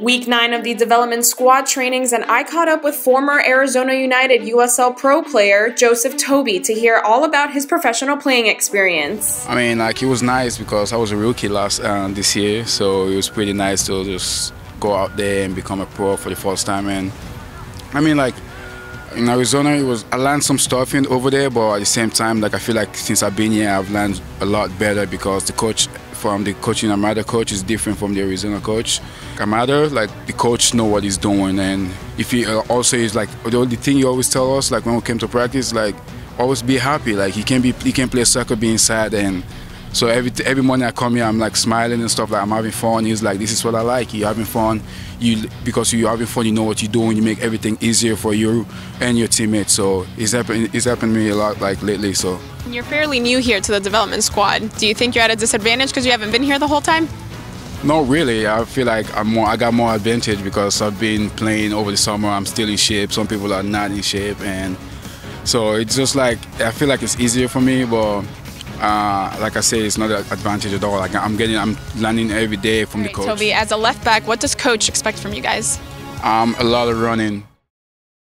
Week 9 of the development squad trainings, and I caught up with former Arizona United USL Pro player Joseph Toby to hear all about his professional playing experience. I mean, like, it was nice because I was a rookie last uh, this year, so it was pretty nice to just go out there and become a pro for the first time. And I mean, like, in Arizona, it was I learned some stuff in over there, but at the same time, like I feel like since I've been here, I've learned a lot better because the coach from the coaching Armada coach is different from the Arizona coach. Armada, like the coach know what he's doing, and if he uh, also is like the only thing he always tell us, like when we came to practice, like always be happy. Like he can be he can play soccer being sad and. So every every morning I come here, I'm like smiling and stuff. Like I'm having fun. He's like, this is what I like. You're having fun. You because you're having fun. You know what you're doing. You make everything easier for you and your teammates. So it's happened. It's happened to me a lot like lately. So you're fairly new here to the development squad. Do you think you're at a disadvantage because you haven't been here the whole time? Not really. I feel like I'm more. I got more advantage because I've been playing over the summer. I'm still in shape. Some people are not in shape, and so it's just like I feel like it's easier for me, but uh, like I say, it's not an advantage at all. Like I'm getting, I'm learning every day from right, the coach. Toby, as a left back, what does coach expect from you guys? Um, a lot of running.